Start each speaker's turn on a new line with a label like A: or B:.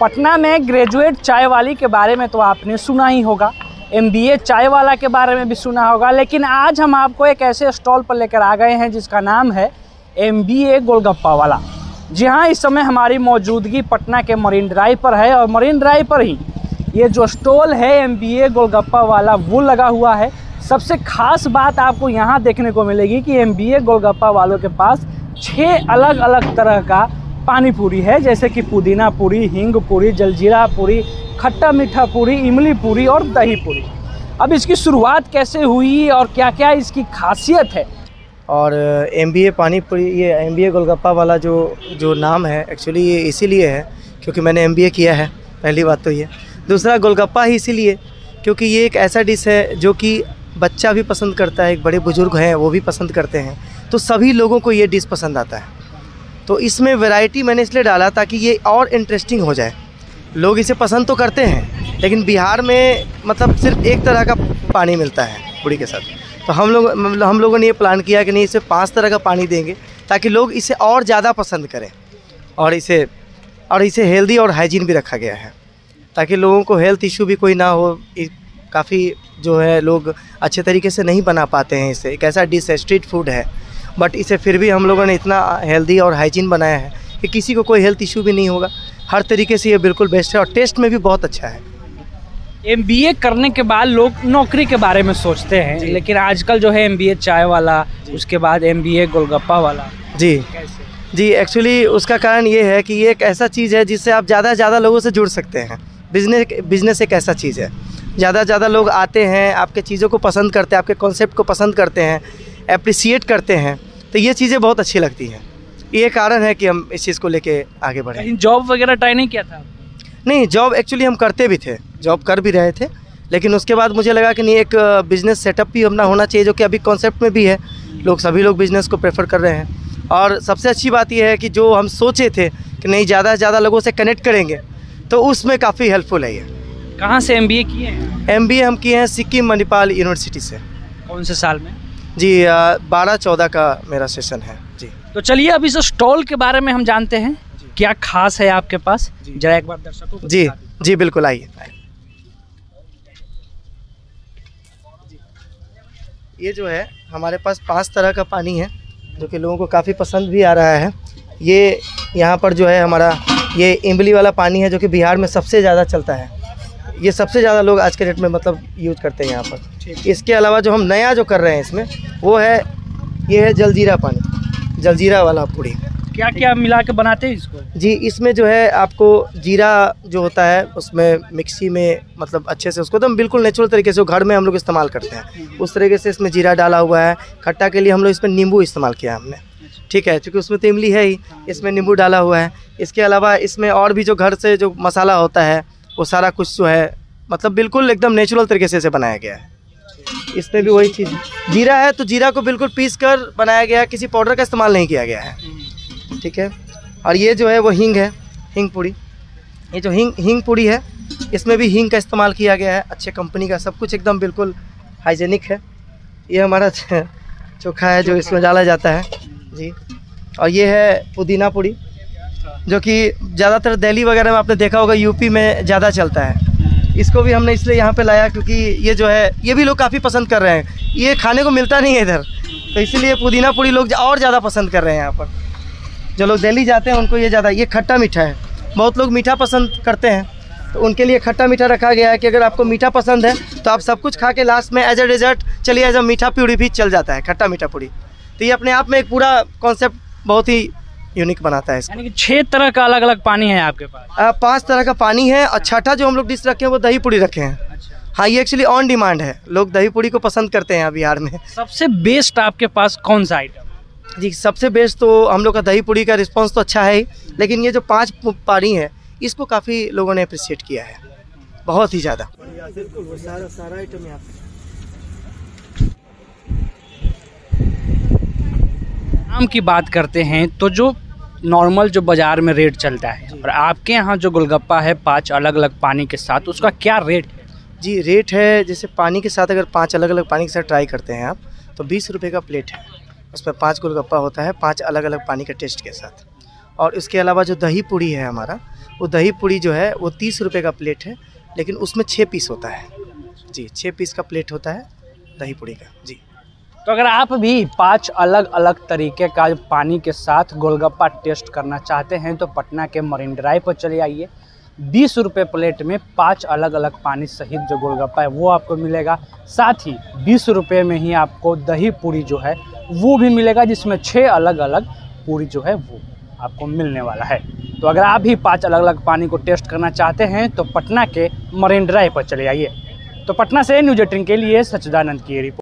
A: पटना में ग्रेजुएट चाय वाली के बारे में तो आपने सुना ही होगा। एमबीए चाय वाला के बारे में भी सुना होगा। लेकिन आज हम आपको एक ऐसे स्टॉल पर लेकर आ गए हैं जिसका नाम है एमबीए गोलगप्पा वाला। जी हाँ इस समय हमारी मौजूदगी पटना के मरीन ड्राइव पर है और मरीन ड्राइव पर ही ये जो स्टॉल है एमबीए गोलगप्पा वाला, वो लगा हुआ है। सबसे खास बात आपको यहाँ देखने को मिलेगी कि एमबीए गोलगप्पा वालों के पास छः अलग अलग तरह का पानी पूरी है, जैसे कि पुदीना पूरी हिंग पूरी जलजीरा पूरी खट्टा मीठा पूरी इमली पूरी और दही पूरी अब इसकी शुरुआत कैसे हुई और क्या क्या इसकी खासियत है?
B: और एम बी ए पानीपुरी, ये एम बी ए गोलगप्पा वाला जो जो नाम है एक्चुअली ये इसीलिए है, क्योंकि मैंने एम बी ए किया है, पहली बात तो ये। दूसरा, गोलगप्पा ही इसीलिए, क्योंकि ये एक ऐसा डिश है जो कि बच्चा भी पसंद करता है, एक बड़े बुज़ुर्ग हैं, वो भी पसंद करते हैं तो सभी लोगों को ये डिश पसंद आता है। तो इसमें वैरायटी मैंने इसलिए डाला ताकि ये और इंटरेस्टिंग हो जाए। लोग इसे पसंद तो करते हैं, लेकिन बिहार में मतलब सिर्फ़ एक तरह का पानी मिलता है पूड़ी के साथ। तो हम लोग मतलब हम लोगों ने ये प्लान किया कि नहीं, इसे पाँच तरह का पानी देंगे ताकि लोग इसे और ज़्यादा पसंद करें और इसे और इसे हेल्दी और हाइजीन भी रखा गया है। ताकि लोगों को हेल्थ इशू भी कोई ना हो काफ़ी जो है लोग अच्छे तरीके से नहीं बना पाते हैं इसे। एक ऐसा डिश है स्ट्रीट फ़ूड है बट इसे फिर भी हम लोगों ने इतना हेल्दी और हाइजीन बनाया है कि किसी को कोई हेल्थ इशू भी नहीं होगा। हर तरीके से ये बिल्कुल बेस्ट है और टेस्ट में भी बहुत अच्छा है।
A: एमबीए करने के बाद लोग नौकरी के बारे में सोचते हैं लेकिन आजकल जो है एमबीए चाय वाला उसके बाद एमबीए गोलगप्पा वाला।
B: जी। जी एक्चुअली उसका कारण ये है कि ये एक ऐसा चीज़ है जिससे आप ज़्यादा से ज़्यादा लोगों से जुड़ सकते हैं। बिज़नेस बिज़नेस एक ऐसा चीज़ है। ज़्यादा से ज़्यादा लोग आते हैं आपके चीज़ों को पसंद करते हैं आपके कॉन्सेप्ट को पसंद करते हैं अप्रिसिएट करते हैं। तो ये चीज़ें बहुत अच्छी लगती हैं। ये कारण है कि हम इस चीज़ को लेके आगे बढ़े।
A: जॉब वगैरह ट्राई नहीं किया था
B: नहीं जॉब एक्चुअली हम करते भी थे। जॉब कर भी रहे थे। लेकिन उसके बाद मुझे लगा कि नहीं एक बिज़नेस सेटअप भी अपना होना चाहिए जो कि अभी कॉन्सेप्ट में भी है। लोग सभी लोग बिज़नेस को प्रेफर कर रहे हैं। और सबसे अच्छी बात यह है कि जो हम सोचे थे कि नहीं ज़्यादा से ज़्यादा लोगों से कनेक्ट करेंगे तो उसमें काफ़ी हेल्पफुल है ये।
A: कहाँ से एम किए हैं?
B: एम हम किए हैं सिक्किम मणिपाल यूनिवर्सिटी से।
A: कौन से साल में?
B: जी बारह चौदह का मेरा सेशन है जी।
A: तो चलिए अभी इस स्टॉल के बारे में हम जानते हैं क्या खास है आपके पास? जरा एक बार दर्शकों को
B: जी जी बिल्कुल आइए। ये जो है हमारे पास पाँच तरह का पानी है जो कि लोगों को काफ़ी पसंद भी आ रहा है। ये यहाँ पर जो है हमारा ये इमली वाला पानी है जो कि बिहार में सबसे ज़्यादा चलता है। ये सबसे ज़्यादा लोग आज के डेट में मतलब यूज़ करते हैं यहाँ पर। इसके अलावा जो हम नया जो कर रहे हैं इसमें वो है ये है जलजीरा पानी। जलजीरा वाला पूड़ी।
A: क्या क्या मिला के बनाते हैं इसको?
B: जी इसमें जो है आपको जीरा जो होता है उसमें मिक्सी में मतलब अच्छे से उसको एकदम बिल्कुल नेचुरल तरीके से घर में हम लोग इस्तेमाल करते हैं। उस तरीके से इसमें जीरा डाला हुआ है। खट्टा के लिए हम लोग इसमें नींबू इस्तेमाल किया हमने। ठीक है क्योंकि उसमें तो इमली है ही। इसमें नींबू डाला हुआ है। इसके अलावा इसमें और भी जो घर से जो मसाला होता है वो सारा कुछ जो है मतलब बिल्कुल एकदम नेचुरल तरीके से इसे बनाया गया है। इसमें भी वही चीज़ जीरा है तो जीरा को बिल्कुल पीस कर बनाया गया है, किसी पाउडर का इस्तेमाल नहीं किया गया है। ठीक है? और ये जो है, वो हींग है, हींग पूड़ी। ये जो हींग हींग पूड़ी है, इसमें भी हींग का इस्तेमाल किया गया है। अच्छे कंपनी का, सब कुछ एकदम बिल्कुल हाइजेनिक है। ये हमारा चोखा है जो इसमें डाला जाता है। जी। और ये है पुदीना पूड़ी। जो कि ज़्यादातर दिल्ली वगैरह में आपने देखा होगा, यूपी में ज़्यादा चलता है। इसको भी हमने इसलिए यहाँ पे लाया क्योंकि ये जो है, ये भी लोग काफ़ी पसंद कर रहे हैं। ये खाने को मिलता नहीं है इधर तो इसीलिए पुदीना पूड़ी लोग और ज़्यादा पसंद कर रहे हैं यहाँ पर। जो लोग दिल्ली जाते हैं, उनको ये ज़्यादा, ये खट्टा मीठा है। बहुत लोग मीठा पसंद करते हैं तो उनके लिए खट्टा मीठा रखा गया है कि अगर आपको मीठा पसंद है तो आप सब कुछ खा के लास्ट में एज ए डिज़र्ट चलिए एज अ मीठा पूड़ी भी चल जाता है, खट्टा मीठा पूड़ी। तो ये अपने आप में एक पूरा कॉन्सेप्ट बहुत ही यूनिक बनाता है
A: यानी कि छः तरह का अलग अलग पानी है आपके पास?
B: पाँच तरह का पानी है और छठा जो हम लोग डिश रखे हैं वो दही पूड़ी रखे हैं।
A: अच्छा।
B: हाँ ये एक्चुअली ऑन डिमांड है। लोग दही पूड़ी को पसंद करते हैं यहाँ बिहार में।
A: सबसे बेस्ट आपके पास कौन सा आइटम
B: जी सबसे बेस्ट तो हम लोग का दही पूड़ी का रिस्पांस तो अच्छा है ही लेकिन ये जो पाँच पानी है इसको काफ़ी लोगों ने अप्रिसिएट किया है। बहुत ही ज़्यादा। सारा सारा आइटम यहाँ
A: दाम की बात करते हैं तो जो नॉर्मल जो बाज़ार में रेट चलता है और आपके यहाँ जो गोलगप्पा है पाँच अलग अलग पानी के साथ उसका क्या रेट है?
B: जी रेट है जैसे पानी के साथ अगर पाँच अलग अलग पानी के साथ ट्राई करते हैं आप तो बीस रुपये का प्लेट है। उसमें पाँच गोलगप्पा होता है पाँच अलग अलग पानी के टेस्ट के साथ। और इसके अलावा जो दही पूड़ी है हमारा वो दही पूड़ी जो है वो तीस रुपये का प्लेट है लेकिन उसमें छः पीस होता है। जी छः पीस का प्लेट होता है दही पूड़ी का। जी।
A: तो अगर आप भी पाँच अलग अलग तरीके का पानी के साथ गोलगप्पा टेस्ट करना चाहते हैं तो पटना के मरीन ड्राइव पर चले आइए। बीस रुपये प्लेट में पाँच अलग अलग पानी सहित जो गोलगप्पा है, वो आपको मिलेगा। साथ ही बीस रुपये में ही आपको दही पूरी जो है, वो भी मिलेगा, जिसमें छः अलग अलग पूरी जो है, वो आपको मिलने वाला है। तो अगर आप भी पाँच अलग अलग पानी को टेस्ट करना चाहते हैं तो पटना के मरीन ड्राइव पर चले आइए। तो पटना से न्यूज़ एटीन के लिए सच्चिदानंद की रिपोर्ट।